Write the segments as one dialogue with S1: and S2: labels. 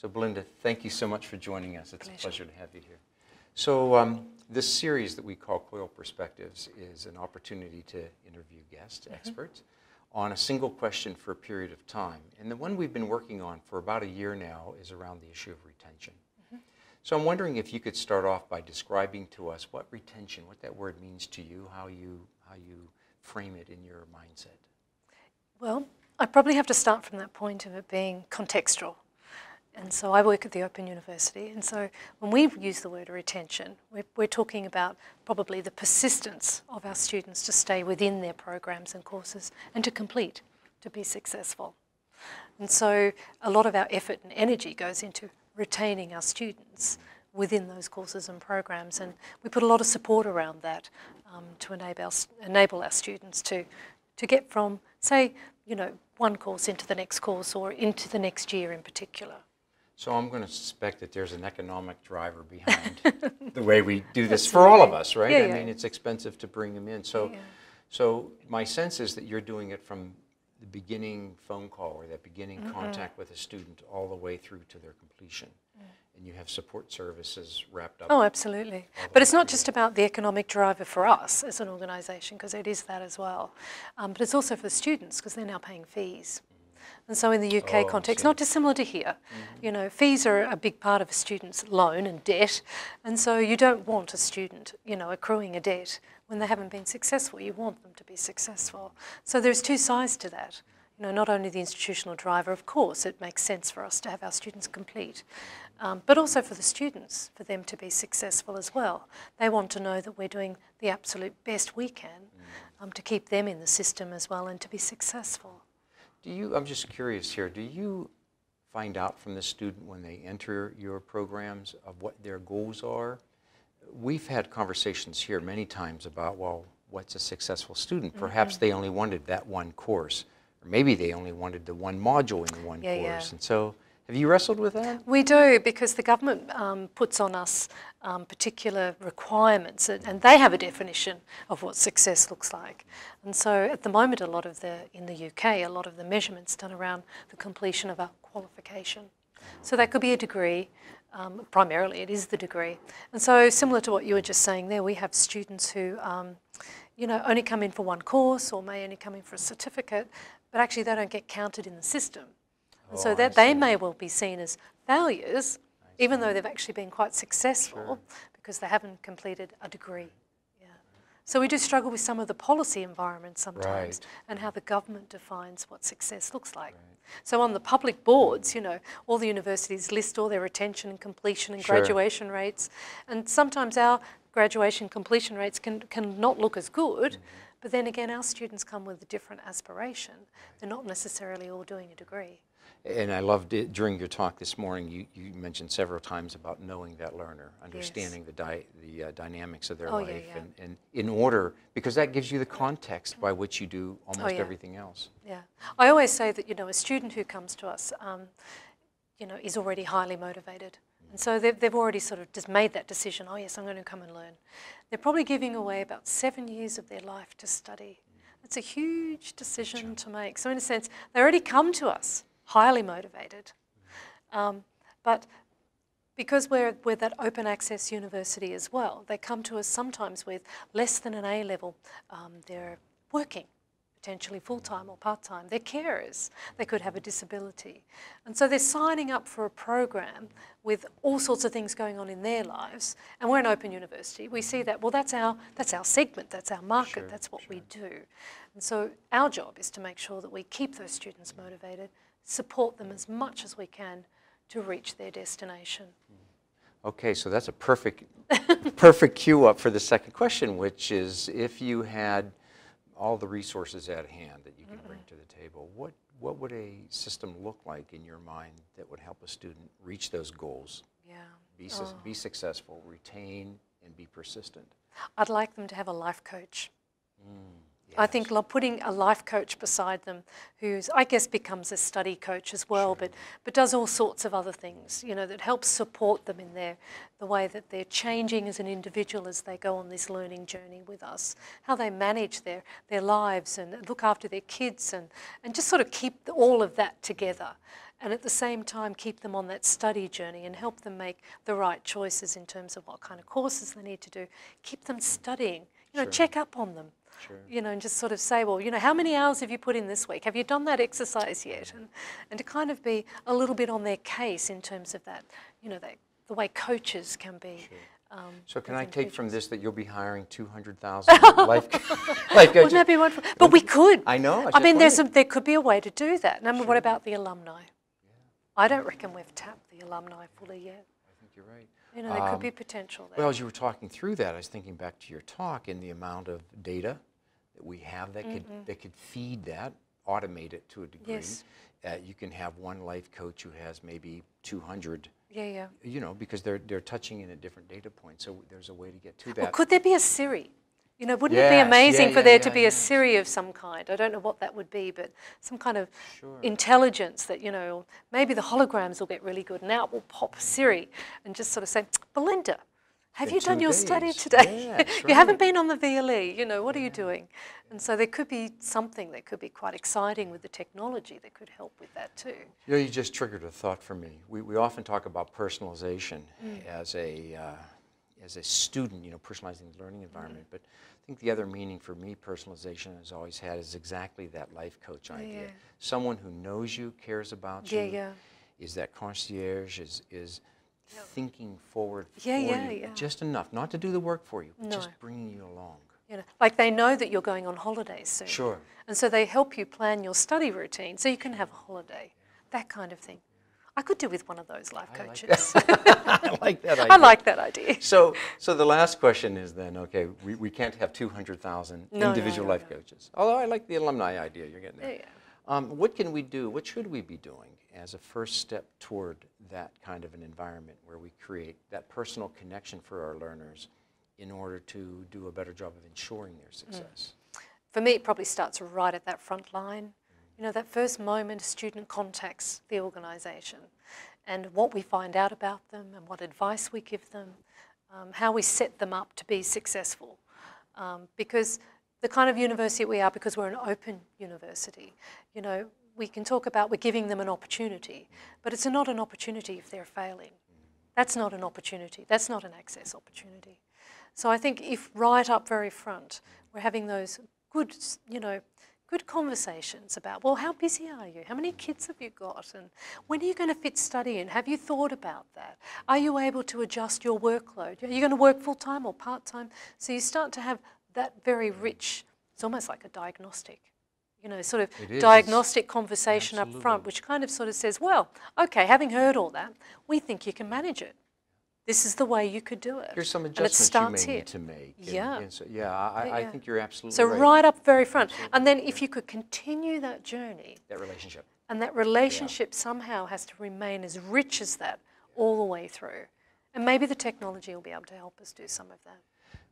S1: So Belinda, thank you so much for joining us. It's
S2: Pleasure.
S1: a pleasure to have you here. So um, this series that we call COIL Perspectives is an opportunity to interview guests, experts, on a single question for a period of time. And the one we've been working on for about a year now is around the issue of retention. So I'm wondering if you could start off by describing to us what retention, what that word means to you, how you, how you frame it in your mindset.
S2: Well, I probably have to start from that point of it being contextual. And so I work at the Open University, and so when we use the word retention, we're, we're talking about probably the persistence of our students to stay within their programs and courses and to complete, to be successful. And so a lot of our effort and energy goes into retaining our students within those courses and programs, and we put a lot of support around that um, to enable enable our students to, to get from, say, you know, one course into the next course or into the next year in particular.
S1: So I'm going to suspect that there's an economic driver behind the way we do this for all of us, right?
S2: Yeah,
S1: I
S2: yeah.
S1: mean, it's expensive to bring them in. So,
S2: Yeah.
S1: so my sense is that you're doing it from the beginning phone call or that beginning
S2: Mm-hmm.
S1: contact with a student all the way through to their completion. And you have support services wrapped up.
S2: Oh, absolutely. But it's not just about the economic driver for us as an organisation, because it is that as well. Um, but it's also for the students, because they're now paying fees. And so in the UK
S1: Oh,
S2: context, not dissimilar to here, you know, fees are a big part of a student's loan and debt. And so you don't want a student, you know, accruing a debt when they haven't been successful. You want them to be successful. So there's two sides to that. You know, not only the institutional driver, of course, it makes sense for us to have our students complete, um, but also for the students, for them to be successful as well. They want to know that we're doing the absolute best we can um, to keep them in the system as well and to be successful.
S1: Do you, I'm just curious here, do you find out from the student when they enter your programs of what their goals are? We've had conversations here many times about, well, what's a successful student? Perhaps mm-hmm. they only wanted that one course, or maybe they only wanted the one module in the one
S2: Yeah, yeah.
S1: course. And so, have you wrestled with that?
S2: We do because the government um, puts on us um, particular requirements, and, they have a definition of what success looks like. And so, at the moment, a lot of the in the UK, a lot of the measurements done around the completion of a qualification. So that could be a degree. Um, primarily, it is the degree. And so, similar to what you were just saying there, we have students who, um, you know, only come in for one course or may only come in for a certificate, but actually they don't get counted in the system. And
S1: Oh,
S2: so that they may well be seen as failures, even though they've actually been quite successful because they haven't completed a degree. Yeah. So we do struggle with some of the policy environment sometimes
S1: Right.
S2: and how the government defines what success looks like. So on the public boards, you know, all the universities list all their retention and completion and
S1: Sure.
S2: graduation rates, and sometimes our graduation completion rates can, can not look as good. But then again, our students come with a different aspiration. They're not necessarily all doing a degree.
S1: And I loved it during your talk this morning. You, you mentioned several times about knowing that learner, understanding the, di- the uh, dynamics of their
S2: Oh, yeah,
S1: life,
S2: yeah.
S1: And, and in order, because that gives you the context by which you do almost
S2: Oh, yeah.
S1: everything else.
S2: Yeah. I always say that, you know, a student who comes to us, um, you know, is already highly motivated. And so they've, they've already sort of just made that decision, oh yes, I'm going to come and learn. They're probably giving away about seven years of their life to study. It's a huge decision to make. So in a sense, they already come to us highly motivated. Um, but because we're, we're that open access university as well, they come to us sometimes with less than an A level. Um, they're working, potentially full time or part time. They're carers. They could have a disability. And so they're signing up for a program with all sorts of things going on in their lives. And we're an open university. We see that, well, that's our, that's our segment, that's our market,
S1: Sure,
S2: that's what we do. And so our job is to make sure that we keep those students motivated, support them as much as we can to reach their destination.
S1: Okay, so that's a perfect, perfect cue up for the second question, which is if you had all the resources at hand that you can bring to the table, what, what would a system look like in your mind that would help a student reach those goals,
S2: Yeah.
S1: be, su- oh. be successful, retain, and be persistent?
S2: I'd like them to have a life coach.
S1: Hmm.
S2: I think putting a life coach beside them, who's I guess becomes a study coach as well, but but does all sorts of other things, you know, that helps support them in their the way that they're changing as an individual as they go on this learning journey with us, how they manage their their lives and look after their kids and and just sort of keep all of that together. And at the same time, keep them on that study journey and help them make the right choices in terms of what kind of courses they need to do. Keep them studying, you know,
S1: Sure.
S2: check up on them
S1: Sure.
S2: you know, and just sort of say, well, you know, how many hours have you put in this week? Have you done that exercise yet? And, and to kind of be a little bit on their case in terms of that, you know, that, the way coaches can be. Um,
S1: So can I take from this that you'll be hiring 200,000 life, life coaches?
S2: Wouldn't that be wonderful? But we could.
S1: I know, I
S2: I mean, there's a, there could be a way to do that. And I mean, what about the alumni? I don't reckon we've tapped the alumni fully yet.
S1: I think you're right.
S2: You know, there could
S1: Um,
S2: be potential there.
S1: Well, as you were talking through that, I was thinking back to your talk and the amount of data that we have that could that could feed that, automate it to a degree.
S2: Yes.
S1: Uh, you can have one life coach who has maybe 200,
S2: yeah, yeah.
S1: you know, because they're they're touching in at different data points. So there's a way to get to
S2: Well,
S1: that.
S2: could there be a Siri? You know, wouldn't it be amazing
S1: yeah,
S2: for
S1: yeah,
S2: there to be
S1: yeah.
S2: a Siri of some kind? I don't know what that would be, but some kind of
S1: Sure.
S2: intelligence that, you know, maybe the holograms will get really good. Now it will pop Siri and just sort of say, Belinda, have
S1: In
S2: you done your study today?
S1: Yeah,
S2: you haven't been on the VLE, you know, what are you doing? And so there could be something that could be quite exciting with the technology that could help with that too.
S1: You know, you just triggered a thought for me. We, we often talk about personalization
S2: Mm.
S1: as a uh, as a student, you know, personalizing the learning environment.
S2: Mm.
S1: But think the other meaning for me, personalization has always had is exactly that life coach idea.
S2: yeah.
S1: Someone who knows you, cares about
S2: Yeah,
S1: you,
S2: yeah.
S1: is that concierge, is is thinking forward for you just enough, not to do the work for you, but just
S2: No.
S1: bringing you along.
S2: You know, like they know that you're going on holidays soon.
S1: Sure.
S2: And so they help you plan your study routine so you can have a holiday, that kind of thing. I could do with one of those life
S1: I like
S2: coaches.
S1: I like that idea.
S2: I like that idea.
S1: So, so the last question is then, okay, we, we can't have 200,000
S2: No,
S1: individual
S2: no,
S1: life
S2: no.
S1: coaches. Although I like the alumni idea, you're getting there.
S2: Yeah,
S1: Um, what can we do, what should we be doing as a first step toward that kind of an environment where we create that personal connection for our learners in order to do a better job of ensuring their success?
S2: For me, it probably starts right at that front line. You know, that first moment a student contacts the organisation and what we find out about them and what advice we give them, um, how we set them up to be successful. Um, because the kind of university we are, because we're an open university, you know, we can talk about we're giving them an opportunity, but it's not an opportunity if they're failing. That's not an opportunity. That's not an access opportunity. So I think if right up very front, we're having those good, you know, good conversations about, well, how busy are you? How many kids have you got? And when are you going to fit study in? Have you thought about that? Are you able to adjust your workload? Are you going to work full time or part time? So you start to have that very rich, it's almost like a diagnostic. You know, sort of
S1: It is, it's-
S2: diagnostic conversation up front, which kind of sort of says, well, okay, having heard all that, we think you can manage it. This is the way you could do it.
S1: Here's some
S2: And it
S1: adjustments you
S2: starts
S1: may
S2: here.
S1: need to make. and-
S2: Yeah.
S1: and so- yeah, I,
S2: Yeah,
S1: I think you're absolutely
S2: So
S1: right.
S2: right up very front. And then if you could continue that journey
S1: That relationship.
S2: and that relationship somehow has to remain as rich as that all the way through. And maybe the technology will be able to help us do some of that.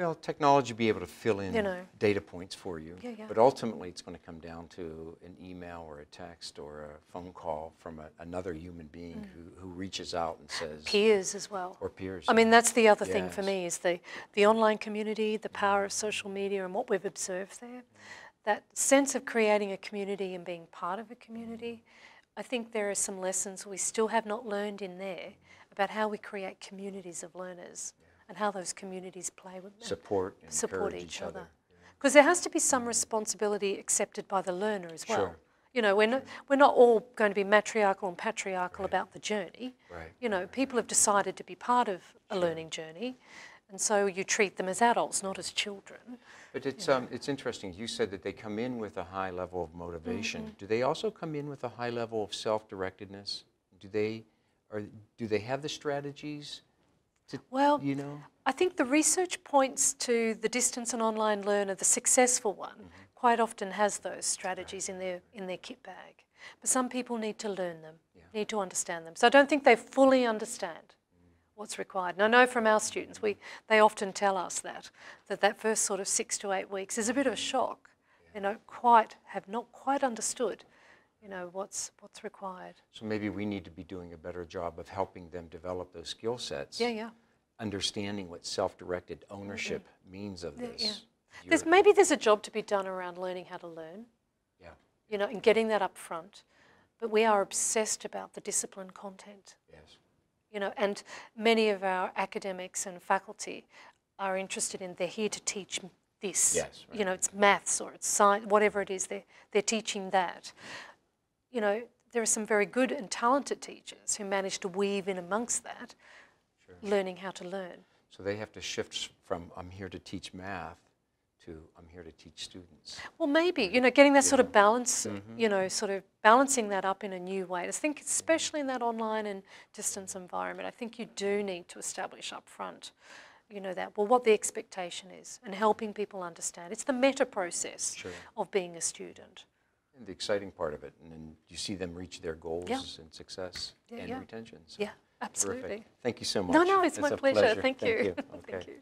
S1: Well, technology will be able to fill in
S2: You know.
S1: data points for you,
S2: Yeah, yeah.
S1: but ultimately it's going to come down to an email or a text or a phone call from a, another human being
S2: Mm.
S1: who, who reaches out and says,
S2: Peers as well.
S1: or peers.
S2: I mean, that's the other thing for me is the, the online community, the power of social media, and what we've observed there. That sense of creating a community and being part of a community. I think there are some lessons we still have not learned in there about how we create communities of learners and how those communities play with
S1: support and
S2: support each
S1: each
S2: other. Because there has to be some responsibility accepted by the learner as well.
S1: Sure.
S2: You know, we're not, we're not all going to be matriarchal and patriarchal about the journey.
S1: Right.
S2: You know, people have decided to be part of a learning journey, and so you treat them as adults, not as children.
S1: But it's, um, it's interesting. You said that they come in with a high level of motivation.
S2: Mm-hmm.
S1: Do they also come in with a high level of self-directedness? Do they, or do they have the strategies to,
S2: Well,
S1: you know?
S2: I think the research points to the distance and online learner, the successful one,
S1: Mm-hmm.
S2: quite often has those strategies in their in their kit bag. But some people need to learn them, need to understand them. So I don't think they fully understand
S1: Mm.
S2: what's required. And I know from our students, we they often tell us that that that first sort of six to eight weeks is a bit of a shock. you know, quite have not quite understood, you know, what's what's required.
S1: So maybe we need to be doing a better job of helping them develop those skill sets.
S2: Yeah, yeah.
S1: Understanding what self-directed ownership means of this.
S2: yeah. There's maybe there's a job to be done around learning how to learn,
S1: yeah,
S2: you know, and getting that up front. But we are obsessed about the discipline content.
S1: yes.
S2: you know, and many of our academics and faculty are interested in, they're here to teach this.
S1: Yes,
S2: You know, it's maths or it's science, whatever it is, they're, they're teaching that. You know, there are some very good and talented teachers who manage to weave in amongst that,
S1: Sure.
S2: learning how to learn.
S1: So they have to shift from I'm here to teach math to I'm here to teach students.
S2: Well, maybe, you know, getting that sort of balance,
S1: Mm-hmm.
S2: you know, sort of balancing that up in a new way. I think, especially in that online and distance environment, I think you do need to establish up front, you know, that, well, what the expectation is and helping people understand. It's the meta process
S1: Sure.
S2: of being a student.
S1: The exciting part of it, and then you see them reach their goals and success
S2: Yeah,
S1: and
S2: yeah.
S1: retention. So
S2: Yeah, absolutely.
S1: Terrific. Thank you so much.
S2: No, no, it's my
S1: a
S2: pleasure. Thank, you.
S1: Okay.
S2: Thank you.